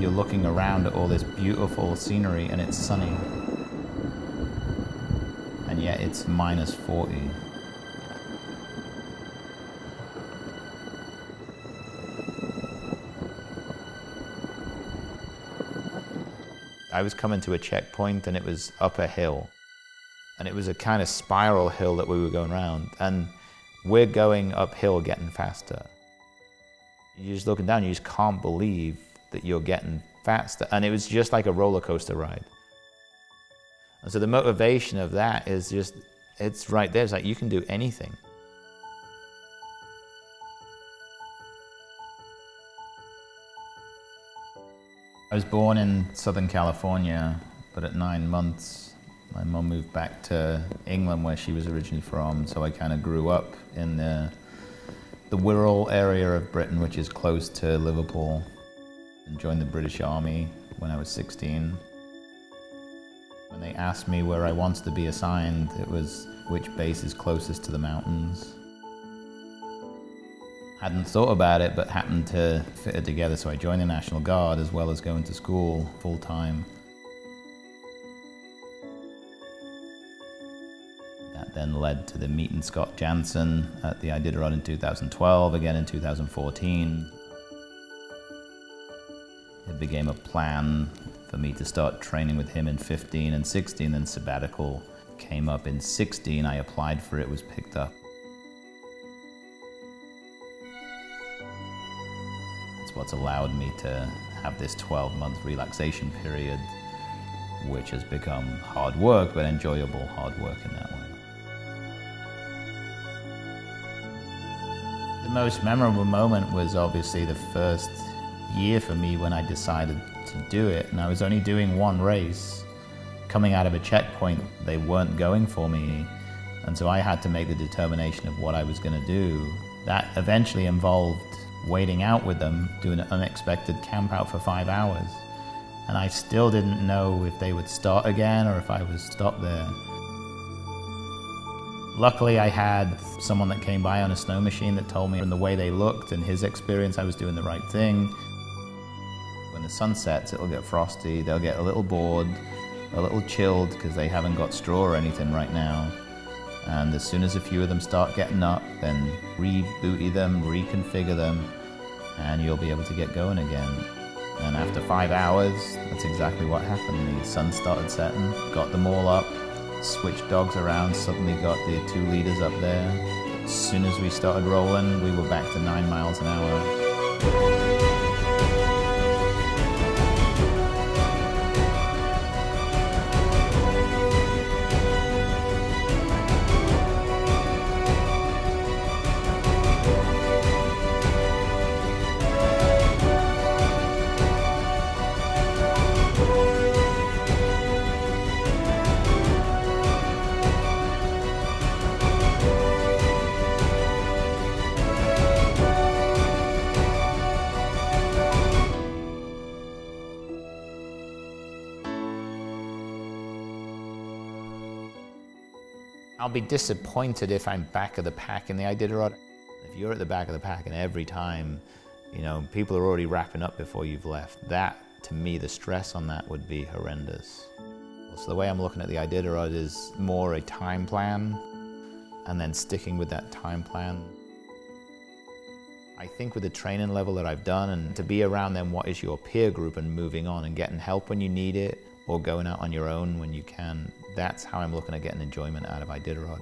You're looking around at all this beautiful scenery and it's sunny. And yet it's minus 40. I was coming to a checkpoint and it was up a hill. And it was a kind of spiral hill that we were going around. And we're going uphill getting faster. You're just looking down, you just can't believe that you're getting faster. And it was just like a roller coaster ride. And so the motivation of that is just, it's right there. It's like you can do anything. I was born in Southern California, but at nine months, my mom moved back to England where she was originally from. So I kind of grew up in the, the Wirral area of Britain, which is close to Liverpool, and joined the British Army when I was 16. When they asked me where I wanted to be assigned, it was which base is closest to the mountains. Hadn't thought about it, but happened to fit it together. So I joined the National Guard as well as going to school full time. That then led to the meeting Scott Janssen at the Iditarod in 2012, again in 2014. It became a plan for me to start training with him in 15 and 16, then sabbatical came up in 16. I applied for it, was picked up. It's what's allowed me to have this 12 month relaxation period, which has become hard work, but enjoyable hard work in that way. The most memorable moment was obviously the first year for me when I decided to do it, and I was only doing one race. Coming out of a checkpoint, they weren't going for me, and so I had to make the determination of what I was going to do. That eventually involved waiting out with them, doing an unexpected camp out for five hours. And I still didn't know if they would start again or if I was stopped there. Luckily, I had someone that came by on a snow machine that told me from the way they looked and his experience I was doing the right thing. When the sun sets, it'll get frosty, they'll get a little bored, a little chilled because they haven't got straw or anything right now. And as soon as a few of them start getting up, then rebooty them, reconfigure them, and you'll be able to get going again. And after five hours, that's exactly what happened. The sun started setting, got them all up, switched dogs around, suddenly got the two leaders up there. As soon as we started rolling, we were back to nine miles an hour. I'll be disappointed if I'm back of the pack in the Iditarod. If you're at the back of the pack and every time, you know, people are already wrapping up before you've left, that, to me, the stress on that would be horrendous. So the way I'm looking at the Iditarod is more a time plan and then sticking with that time plan. I think with the training level that I've done and to be around them, what is your peer group and moving on and getting help when you need it or going out on your own when you can, that's how I'm looking at getting enjoyment out of Iditarod.